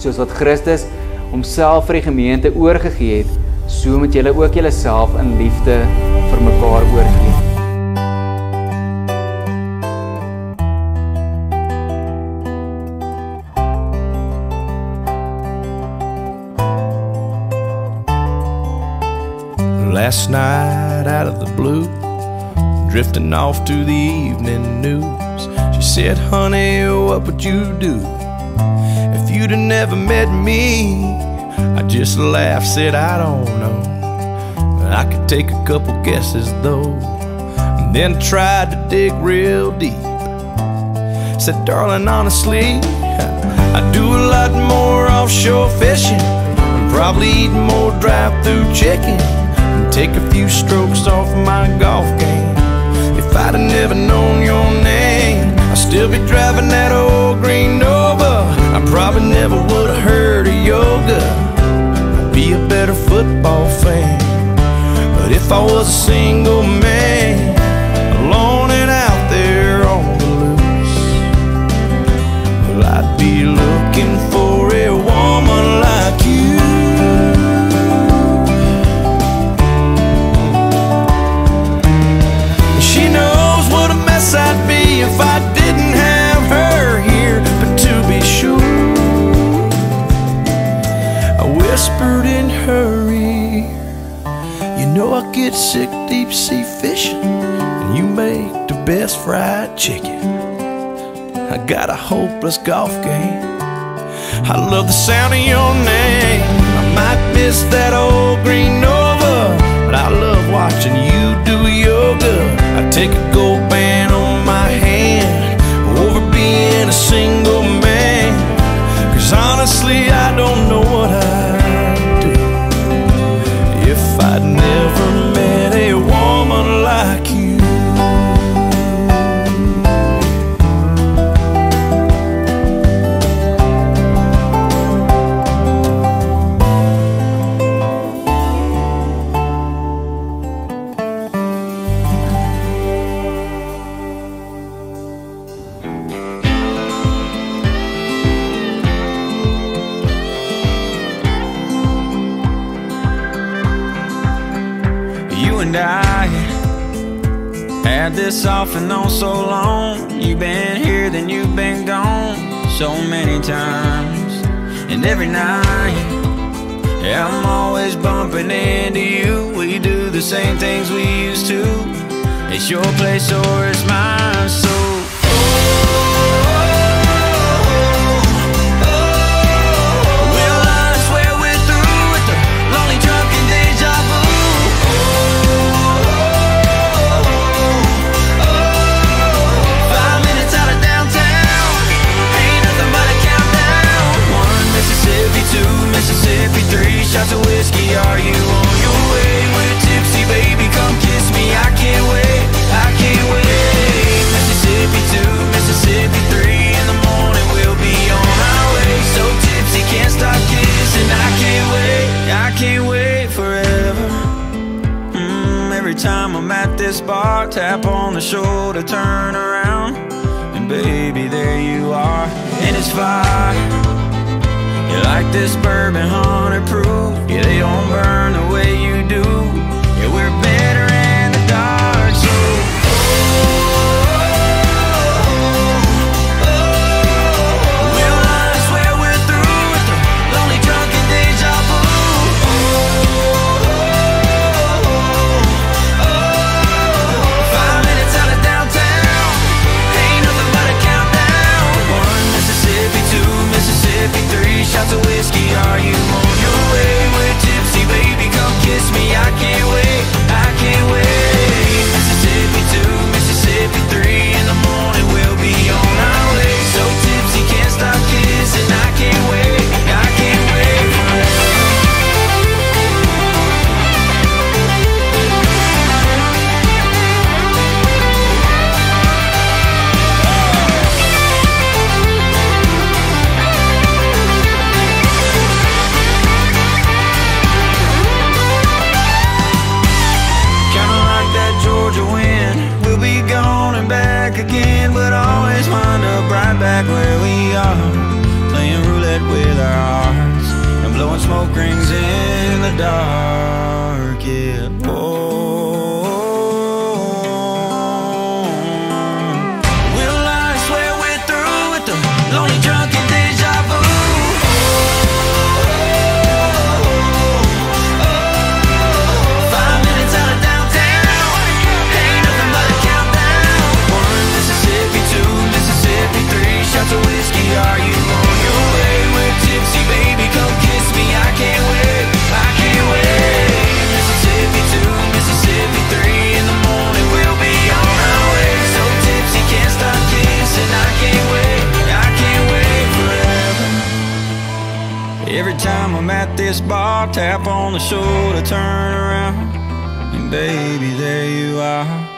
soos wat Christus homself vir die gemeente oorgegee het, so moet julle ook julleself in liefde vir mekaar oorgee. Last night out of the blue, drifting off to the evening news. She said, Honey, what would you do you'd have never met me? I just laughed, said, I don't know. I could take a couple guesses though, and then tried to dig real deep. Said, Darling, honestly, I do a lot more offshore fishing, and probably eat more drive through chicken and take a few strokes off my golf game. If I'd have never known your name, I'd still be driving if I was a single best fried chicken. I got a hopeless golf game. I love the sound of your name. I might miss that old green Nova, but I love watching you do yoga. I take a gold and I had this off and on so long. You've been here, then you've been gone so many times. And every night, yeah, I'm always bumping into you. We do the same things we used to. It's your place or it's mine. So. Can't wait forever. Mm, every time I'm at this bar, tap on the shoulder, turn around, and baby, there you are, and it's fire. You like this bourbon hundred proof? Yeah, they don't burn the dark it was. Every time I'm at this bar, tap on the shoulder, turn around, and baby, there you are.